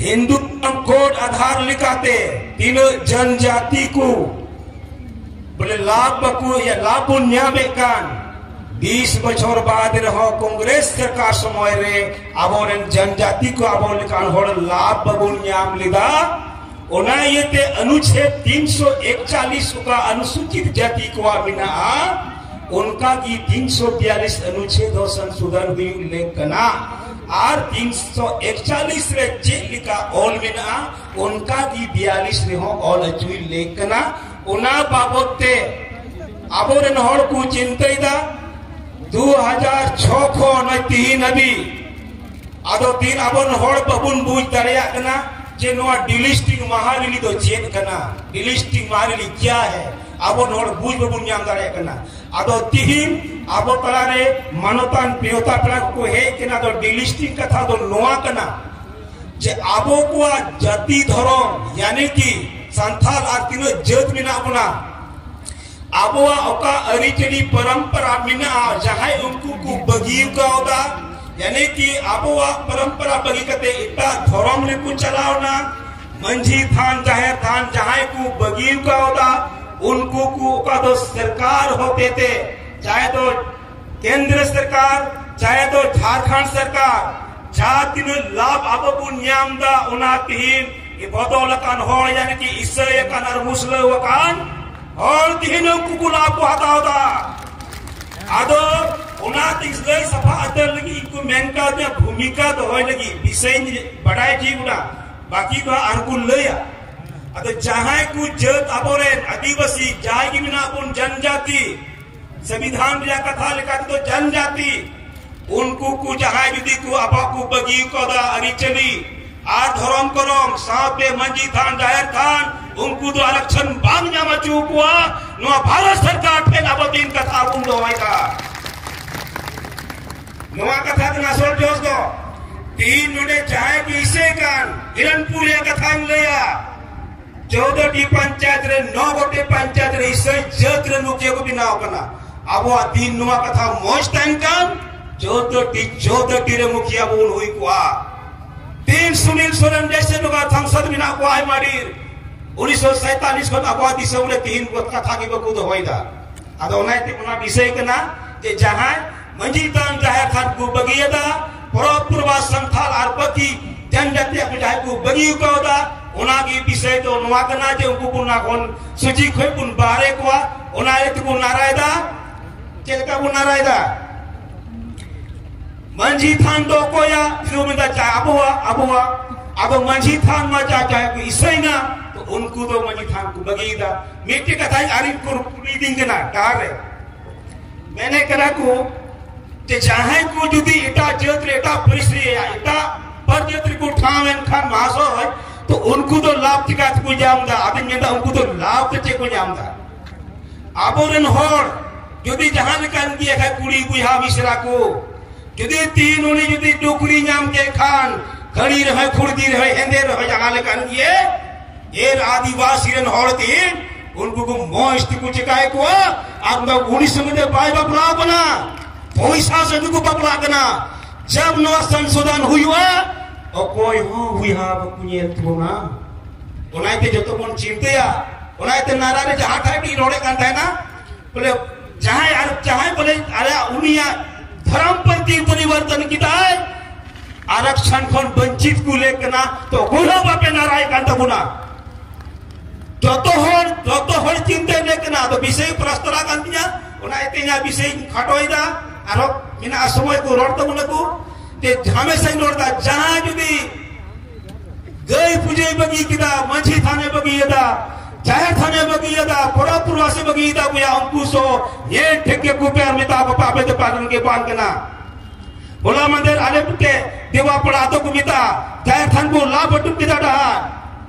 Hindu code आधार लिखाते तीनों जनजाति को बोले लाभ बकु या लाभ न्यामे कान। बीस बछर बाद रहो कांग्रेस सरकार समय रे? आबोरेन जनजाति को आबो लिखान होड़ लाभ बबुन न्याम लिदा। ओना ये अनुच्छेद 341 का अनुसूचित जाति को मिना। उनका की 342 अनुच्छेद संशोधन हुई उल्लेख करना और 341 रे चेक लिखा ऑल मिना, उनका की 42 रे हो ऑल अचुई उल्लेख करना उना बाबते आबोरेन होड़ को चिंतईदा 2006 खन तीन अभी। आदो तीन अबन होड़ बबुन बुझ दरिया कना। जे नोआ डिलिस्टिंग महालिली दो चेत कना डिलिस्टिंग महालिली क्या है? अब नोड़ बुझ बबुन नाम दारे कना अब तिहिम अब तलारे मनोतान प्रियोता पड़ा को हे कना दो डिलिस्टिंग कथा दो नोआ कना जे अब को जाति धर्म यानी कि संथाल आर तीनो जात मेना बना। अब ओका अरिचली परंपरा मेना जहाँ उनको कु बगीव का होता यानी कि बगी कते इता धर्म ले को चलावना मंझी थान जाहे थान जहाँ को बगी का उनको को का तो सरकार होते थे। चाहे तो केंद्र सरकार, चाहे तो झारखंड सरकार जाति ने लाभ को न्याम दा उना तीन। ये बदौल कान हो, यानी कि ईसाई कान और मुस्लिम कान और तीनों कुकुला को हटा होता। आदो भूमिका लगी, विषय बड़ाई जी उना बाकी तो जहाँ को आदिवासी, जाय की जनजाति, संविधान कथा तो जनजाति, उनको को जहाँ यदि को अपा को धरम करम में मंजी थान, ज़ाहिर थान तो भारत सरकार फेन अब दिन कथा उन होएगा ना सोल जोस दो तीन चाहे कि इसे कान हिरणपुर कथा लेया चौदह टी पंचायत रे, नौ गोटे पंचायत रे, इसे जत रे नुके को बिना कना अब वो तीन नुआ कथा मोज कान चौदह टी चौदह टी रे मुखिया बोल हुई कुआ। तीन सुनील सोरेन जैसे लोग संसद बिना को आय माडीर। उन्नीस सौ सैतालीस खन अबवा दिसौ ले तीन कथा की बकू तो होइदा आदो नाइते उना विषय कना जे जहाँ मंजी तान जाहे खान को बगियदा परपुरवा संथाल आर पति जनजाति को जाहे को बगियु कोदा उना की विषय तो नुआ कना जे उनको पुना कोन सुजी खोय पुन बारे को उना एक को नारायदा चेलका को नारायदा। मंजी थान दो कोया, फिर मिदा चा अबवा अबवा अब मंजी थान मा जा जाए को इसै ना तो उनको तो मंजी थान को बगीदा मेटे कथा आरिफ को रीडिंग ना, डारे। मैंने करा को इटा जत खान है तो उनको तो लाभ जामदा आदि ते को होर जुदी जहाँ लेकान की है कुड़ी बुहा मिश्रा को। जुदी तीन उनी जुदी टोकरी नाम के खान रहे, खुर्दी हेंदे रहे ये ये आदिवासी तीन उनको को मोस्ट को चिकाए को अब मैं उन्नीस में बाई बपला बना पैसा से बदला देना जब न संशोधन हुआ कोई हो हुई हाँ कुनिये तुना उनाइते जो तो बन चिंते या उनाइते नारा ने जहाँ था कि रोड़े कांड है ना बोले जहाँ यार जहाँ बोले अरे उनिया धर्म पर प्रति परिवर्तन की है आरक्षण कौन वंचित को लेकर ना तो गुना बापे नाराय कांड गुना जो तो हो जो तो हो चिंते लेकर ना तो विषय प्रस्तरा दिया उन्हें उनाइते या विषय खटोई था ᱟᱨᱚ ᱢᱮᱱᱟᱜᱼᱟ ᱥᱚᱢᱚᱭ ᱠᱚ ᱨᱚᱲ ᱛᱟᱵᱚᱱᱟ ᱠᱚ ᱛᱮ ᱡᱷᱟᱢᱮ ᱥᱟᱹᱧ ᱨᱚᱲᱫᱟ ᱡᱟᱦᱟᱸ ᱡᱩᱫᱤ ᱜᱟᱹᱭ ᱯᱩᱡᱟᱹᱭ ᱵᱟᱹᱜᱤ ᱠᱮᱫᱟ ᱢᱟᱺᱡᱷᱤ ᱛᱷᱟᱱᱮ ᱵᱟᱹᱜᱤᱭᱟᱫᱟ ज़ाहिर थाने बगीदा पूरा पूर्वासी बगीदा गुया उनको सो ये ठेके कुपे और मिता बपा पे तो पागन के पान कना बोला मंदिर आले पुटे देवा पड़ा तो कुमिता ज़ाहिर थान को लाभ टुक किदा डहा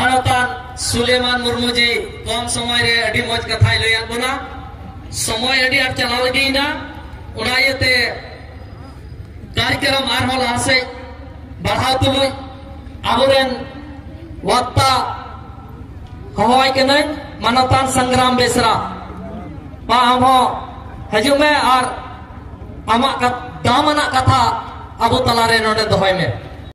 मानतान सुलेमान मुर्मू जी कम समय रे अडी मौज कथा लैया समय चला लगी ना उना येते कार्यक्रम आर होला से बढ़ाव तुलु आबोरेन वत्ता हवाई के नहीं मानतान संग्राम बेसरा हम हजू में आमा दामना कथा अब तलारे नोडे दोहय में